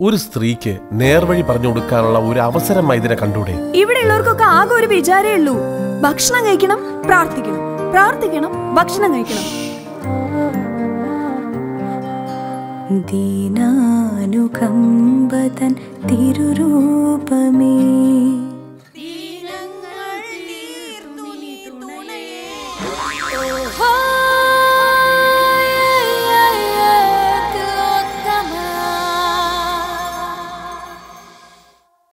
ഒരു സ്ത്രീക്ക് നേർവഴി പറഞ്ഞു കൊടുക്കാനുള്ള ഒരു അവസരമായി ഇതിനെ കണ്ടൂടെ ഇവിടെ ഉള്ളവർക്കൊക്കെ ആകെ ഒരു വിചാരേ ഉള്ളൂ. ഭക്ഷണം കഴിക്കണം പ്രാർത്ഥിക്കണം. പ്രാർത്ഥിക്കണം ഭക്ഷണം കഴിക്കണം. ദീനാനുകമ്പതൻ തിരുരൂപമേ. ഓഹോ